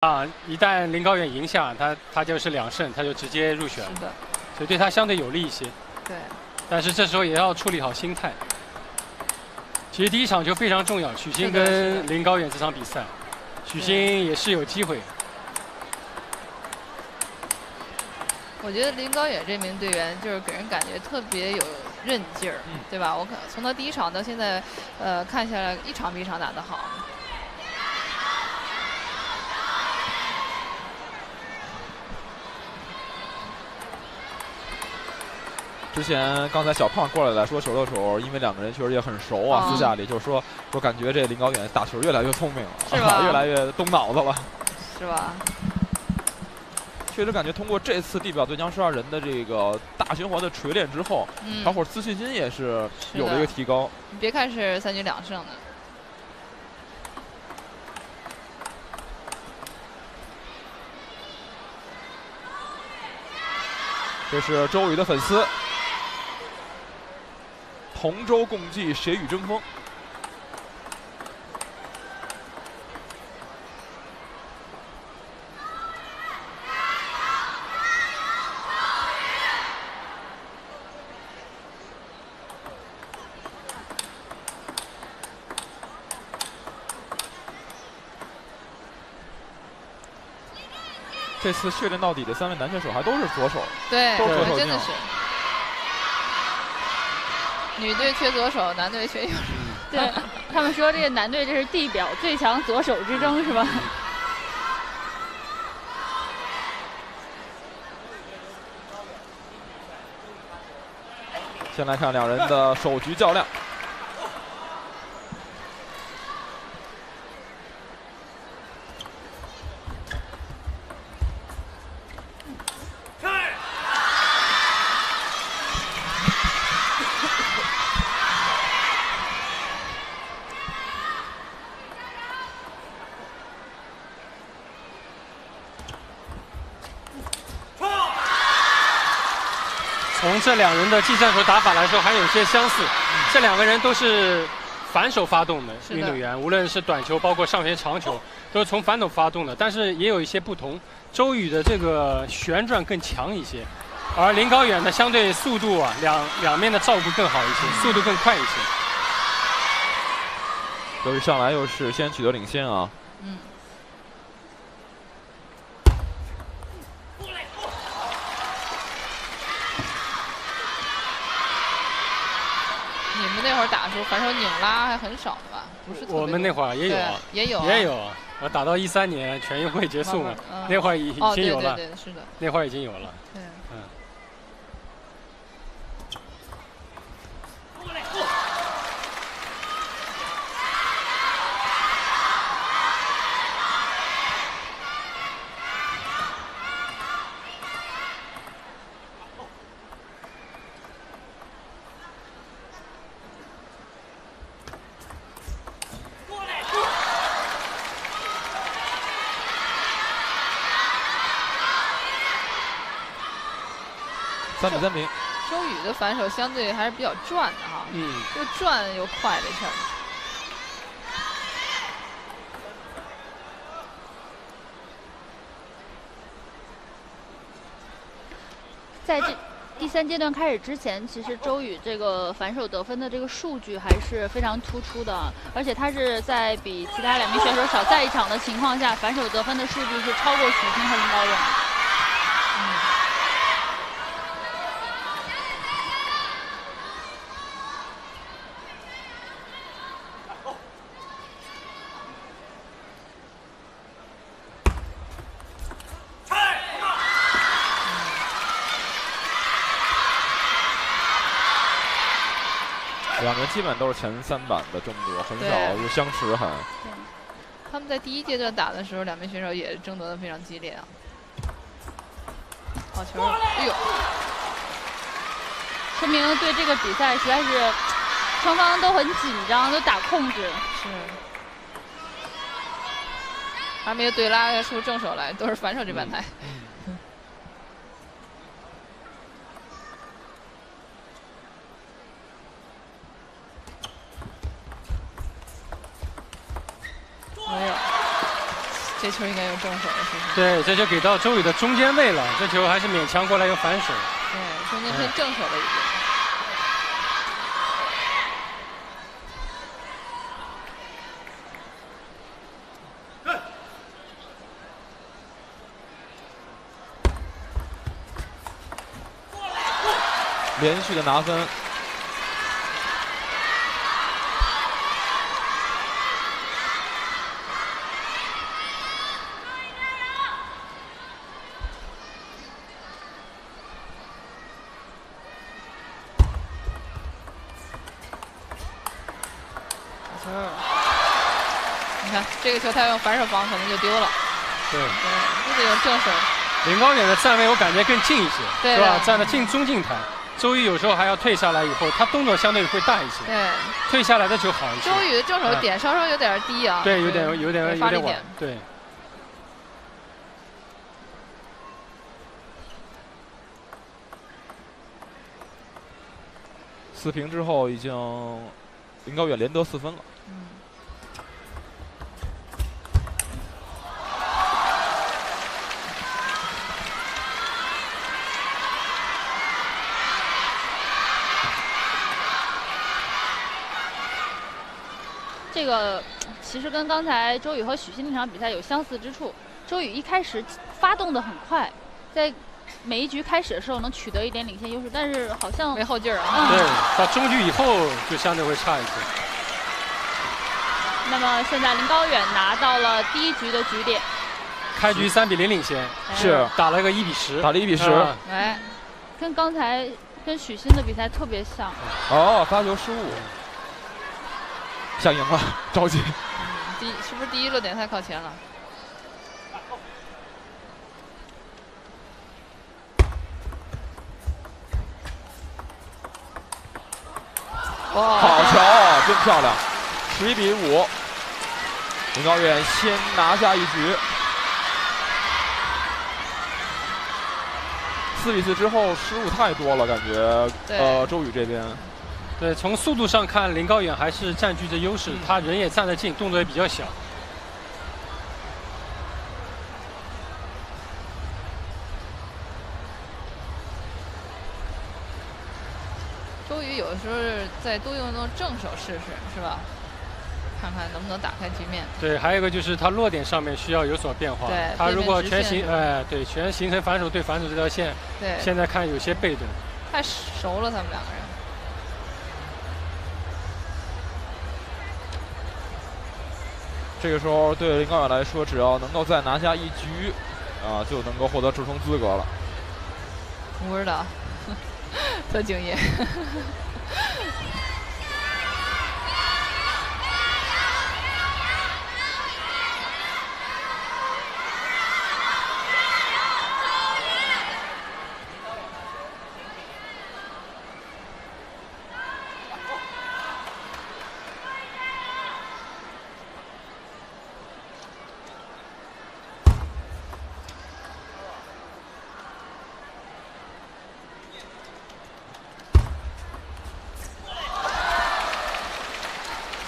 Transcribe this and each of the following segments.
啊，一旦林高远赢下他，他就是两胜，他就直接入选了。是的，所以对他相对有利一些。对，但是这时候也要处理好心态。其实第一场就非常重要，许昕跟林高远这场比赛，许昕也是有机会。我觉得林高远这名队员就是给人感觉特别有韧劲儿，嗯对吧？我看从他第一场到现在，呃，看下来一场比一场打得好。之前刚才小胖过来来说球的时候，因为两个人确实也很熟啊，嗯私下里就说说感觉这林高远打球越来越聪明了，是吧越来越动脑子了。是吧？确实感觉通过这次地表对江十二人的这个大循环的锤炼之后，嗯小，伙自信心也是是有了一个提高。你别看是三局两胜的，这是周宇的粉丝，同舟共济，谁与争锋。这次血战到底的三位男选手还都是左手，对，都是左手真的是。女队缺左手，男队缺右手。对 他们说这个男队这是地表最强左手之争是吧？先来看两人的首局较量。从这两人的技战术打法来说，还有些相似。这两个人都是反手发动的运动员，无论是短球，包括上旋长球，都是从反手发动的。但是也有一些不同，周宇的这个旋转更强一些，而林高远呢，相对速度啊，两两面的照顾更好一些，速度更快一些。周宇上来又是先取得领先啊，嗯，你们那会儿打的时候，反手拧拉还很少的吧？不是。我们那会儿也有也有啊也有啊。我打到一三年全运会结束嘛慢慢，嗯那会儿已哦，经有了，对对对，是的，那会儿已经有了。对。嗯。三比三平。周宇的反手相对还是比较转的哈，嗯，又转又快的事儿。在这第三阶段开始之前，其实周宇这个反手得分的这个数据还是非常突出的，而且他是在比其他两名选手少赛一场的情况下，反手得分的数据是超过许昕和林高远的。两个人基本都是前三板的争夺，很少对有相持还。他们在第一阶段打的时候，两名选手也争夺的非常激烈啊。好球！哎呦，说明对这个比赛实在是双方都很紧张，都打控制。是。还没有对拉出正手来，都是反手这半台。哎呦，这球应该用正手了，是不是？对，这就给到周宇的中间位了，这球还是勉强过来又反手。对，中间偏正手了已经。连续的拿分。这个球，他要用反手防，可能就丢了。对，对，就得用正手。林高远的站位我感觉更近一些，对是吧？站的近中近台。周瑜有时候还要退下来以后，他动作相对会大一些，对，退下来的球好一些。周宇的正手点稍稍有点低啊。对，有点有点有点晚发力点。。对，四平之后，已经林高远连得四分了。嗯。个其实跟刚才周宇和许昕那场比赛有相似之处。周宇一开始发动的很快，在每一局开始的时候能取得一点领先优势，但是好像没后劲儿啊。对，到中局以后就相对会差一些。那么现在林高远拿到了第一局的局点，开局三比零领先，是打了个一比十，打了一比十。啊哎，跟刚才跟许昕的比赛特别像。哦，发球失误，想赢了，着急。第一是不是第一落点太靠前了？哇，好球，啊真漂亮！十一比五，林高远先拿下一局。四比四之后失误太多了，感觉呃周宇这边对，从速度上看，林高远还是占据着优势，他人也站得近，动作也比较小。周瑜有的时候再多用用正手试试，是吧？看看能不能打开局面。对，还有一个就是他落点上面需要有所变化。对他如果全形哎，对，全形成反手对反手这条线，对，现在看有些被动。太熟了，他们两个人。这个时候对林高远来说，只要能够再拿下一局，啊，就能够获得制冲资格了。不知道，特敬业。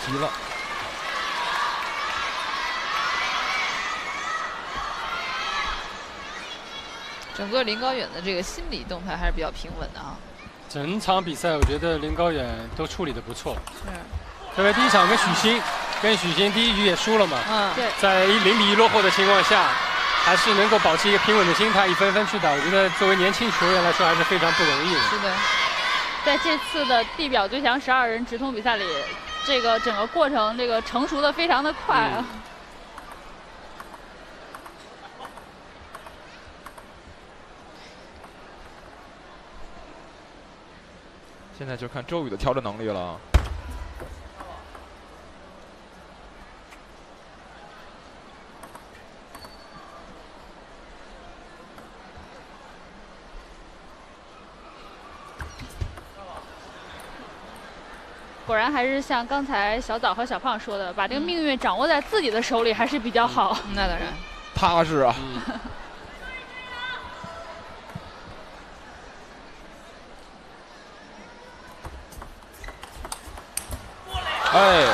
急了，整个林高远的这个心理动态还是比较平稳的啊。整场比赛我觉得林高远都处理的不错，是，特别第一场跟许昕，跟许昕第一局也输了嘛，嗯，对在一零比一落后的情况下，还是能够保持一个平稳的心态，一分分去打。我觉得作为年轻球员来说还是非常不容易的。是的，在这次的地表最强十二人直通比赛里，这个整个过程这个成熟的非常的快啊。现在就看周宇的调整能力了。果然还是像刚才小枣和小胖说的，把这个命运掌握在自己的手里还是比较好。嗯那当然。踏实啊！嗯，哎，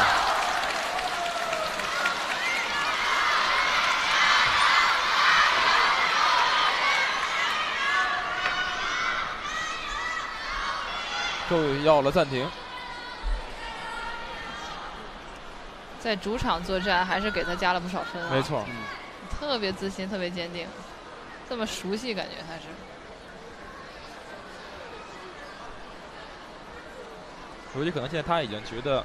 就要了暂停。在主场作战，还是给他加了不少分。没错，特别自信，特别坚定，这么熟悉感觉他是。尤其可能现在他已经觉得。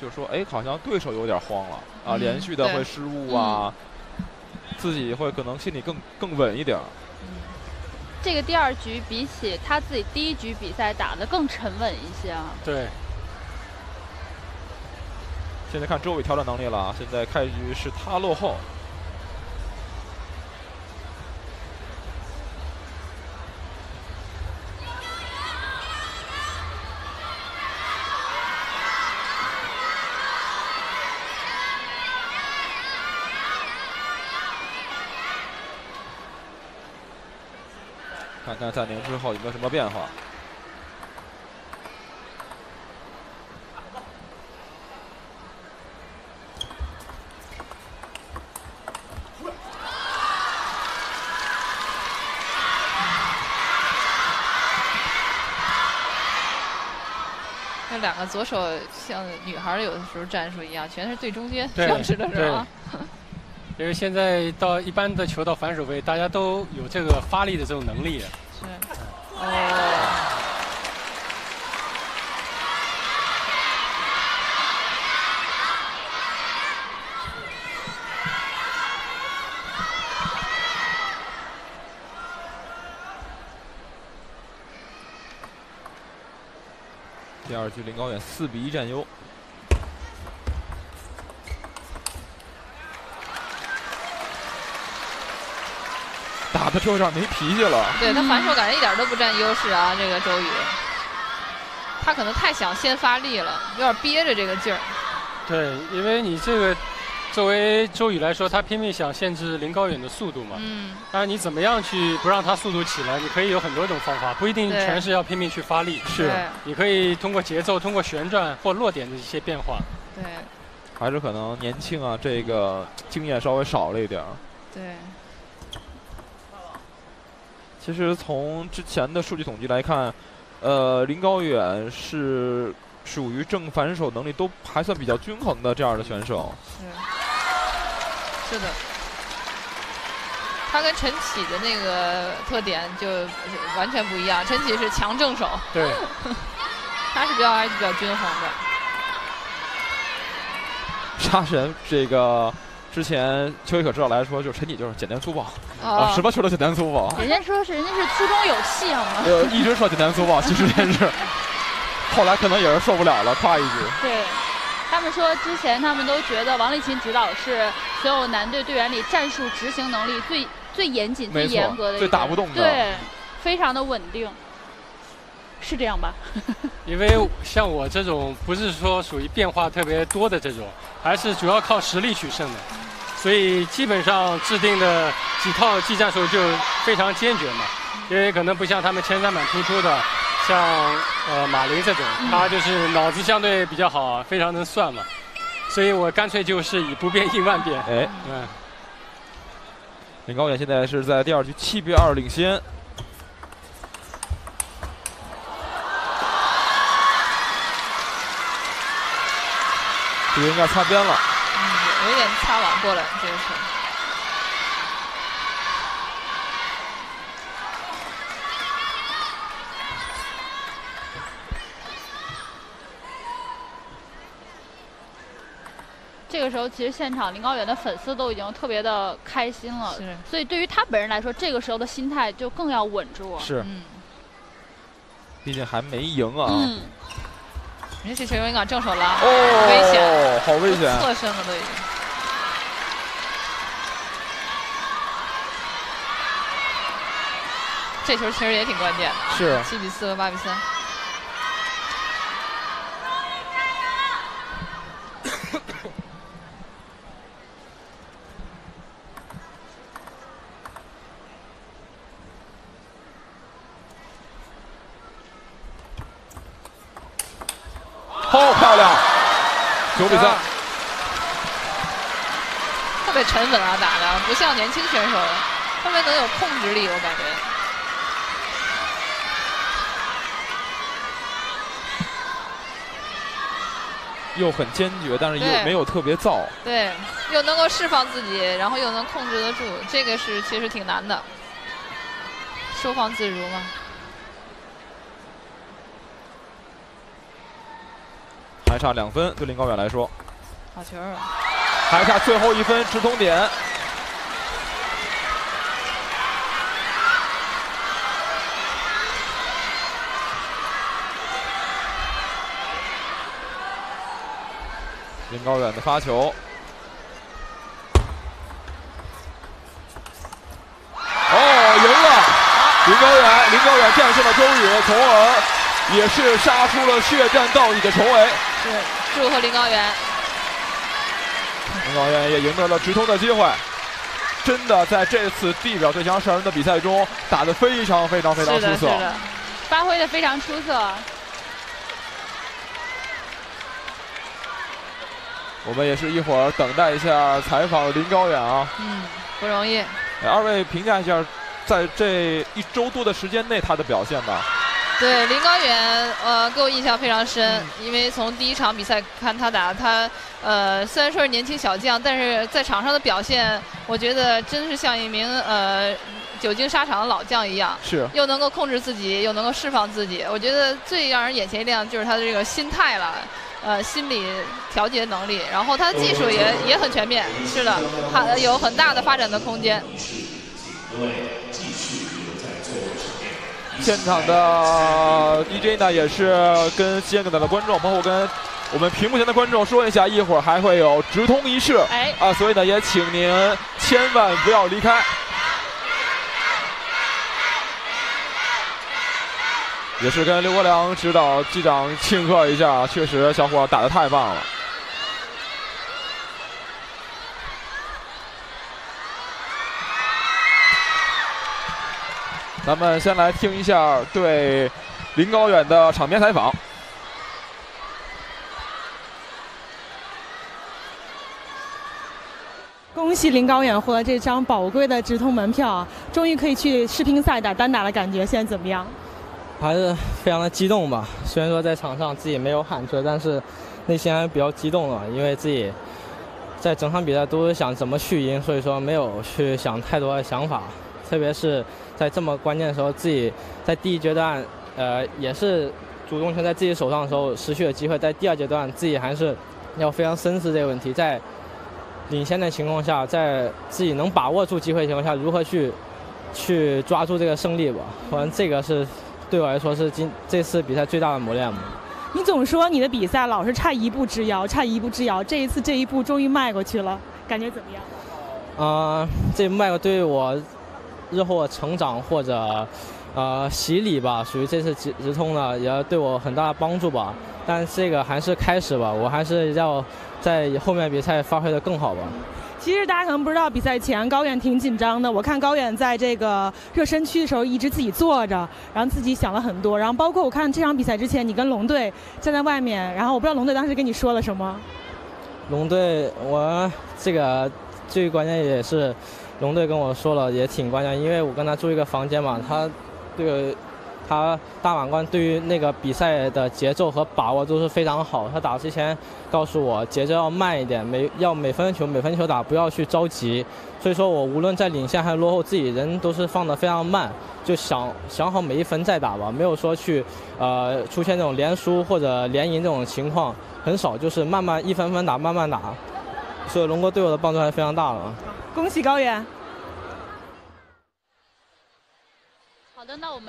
就说，哎，好像对手有点慌了啊，嗯连续的会失误啊，自己会可能心里更更稳一点儿。这个第二局比起他自己第一局比赛打得更沉稳一些啊。对，现在看周伟调整能力了啊，现在开局是他落后。看看暂停之后有没有什么变化。那两个左手像女孩有的时候战术一样，全是对中间对上指的是吧？因为现在到一般的球到反手位，大家都有这个发力的这种能力。哦。第二局林高远四比一占优。打的就有点没脾气了。对他反手感觉一点都不占优势啊，这个周宇，他可能太想先发力了，有点憋着这个劲儿。对，因为你这个作为周宇来说，他拼命想限制林高远的速度嘛。嗯。但是，你怎么样去不让他速度起来？你可以有很多种方法，不一定全是要拼命去发力。是你可以通过节奏、通过旋转或落点的一些变化。对还是可能年轻啊，这个经验稍微少了一点儿。对，其实从之前的数据统计来看，呃，林高远是属于正反手能力都还算比较均衡的这样的选手。是是的。他跟陈启的那个特点就完全不一样，陈启是强正手，对，他是比较还是比较均衡的。杀神这个之前秋雨可指导来说，就是陈启就是简单粗暴哦啊，什么球都简单粗暴。人家说是人家是粗中有细好吗？呃，一直说简单粗暴，其实也是，后来可能也是受不了了，夸一句。对，他们说之前他们都觉得王励勤指导是所有男队队员里战术执行能力最最严谨、最严格的一个，最打不动的对，非常的稳定，是这样吧？因为像我这种不是说属于变化特别多的这种，还是主要靠实力取胜的，所以基本上制定的几套技战术就非常坚决嘛。因为可能不像他们前三板突出的，像呃马林这种，他就是脑子相对比较好，非常能算嘛。所以我干脆就是以不变应万变。哎，嗯，林高远现在是在第二局七比二领先。这个应该擦边了。嗯，有点擦网过了，这个球。这个时候，其实现场林高远的粉丝都已经特别的开心了，是所以对于他本人来说，这个时候的心态就更要稳住。是，嗯，毕竟还没赢啊。嗯，人家这球应该正手拉，哦，危险，好危险！侧身了都已经。这球其实也挺关键的啊，是七比四和八比三。好漂亮，九比三。特别沉稳啊，打的不像年轻选手，特别能有控制力，我感觉。又很坚决，但是又没有特别燥。对，又能够释放自己，然后又能控制得住，这个是其实挺难的。收放自如嘛。还差两分，对林高远来说，好球啊！还差最后一分直通点。高远的发球，哦，赢了！林高远，林高远战胜了周宇，从而也是杀出了血战到底的重围。是，祝贺林高远。林高远也赢得了直通的机会，真的在这次地表最强十二人的比赛中打得非常非常非常出色。是的。发挥的非常出色。我们也是一会儿等待一下采访林高远啊。嗯，不容易。哎二位评价一下，在这一周多的时间内他的表现吧。对林高远，呃，给我印象非常深，因为从第一场比赛看他打，他呃虽然说是年轻小将，但是在场上的表现，我觉得真是像一名呃久经沙场的老将一样，是又能够控制自己，又能够释放自己。我觉得最让人眼前一亮就是他的这个心态了。呃，心理调节能力，然后他的技术也也很全面，是的，还有很大的发展的空间。现场的 DJ 呢，也是跟现场的观众，包括跟我们屏幕前的观众说一下，一会儿还会有直通仪式，哎，啊，所以呢，也请您千万不要离开。也是跟刘国梁指导机长庆贺一下，确实小伙打得太棒了。咱们先来听一下对林高远的场边采访。恭喜林高远获得这张宝贵的直通门票啊，终于可以去世乒赛打单打的感觉，现在怎么样？还是非常的激动吧。虽然说在场上自己没有喊出来，但是内心还是比较激动的，因为自己在整场比赛都是想怎么去赢，所以说没有去想太多的想法。特别是在这么关键的时候，自己在第一阶段，呃，也是主动权在自己手上的时候失去了机会，在第二阶段自己还是要非常深思这个问题，在领先的情况下，在自己能把握住机会的情况下，如何去去抓住这个胜利吧。反正这个是对我来说是今这次比赛最大的磨练吧。你总说你的比赛老是差一步之遥，差一步之遥，这一次这一步终于迈过去了，感觉怎么样？啊、呃，这迈过对我日后的成长或者呃洗礼吧，属于这次直直通呢，也对我很大的帮助吧。但这个还是开始吧，我还是要在后面比赛发挥的更好吧。其实大家可能不知道，比赛前高远挺紧张的。我看高远在这个热身区的时候一直自己坐着，然后自己想了很多。然后包括我看这场比赛之前，你跟龙队站在外面，然后我不知道龙队当时跟你说了什么。龙队，我这个最关键也是龙队跟我说了，也挺关键，因为我跟他住一个房间嘛，他这个他大满贯对于那个比赛的节奏和把握都是非常好。他打之前告诉我节奏要慢一点，每要每分球每分球打，不要去着急。所以说我无论在领先还是落后，自己人都是放得非常慢，就想想好每一分再打吧，没有说去呃出现这种连输或者连赢这种情况很少，就是慢慢一分分打，慢慢打。所以龙哥对我的帮助还是非常大的。恭喜高远！好的，那我们。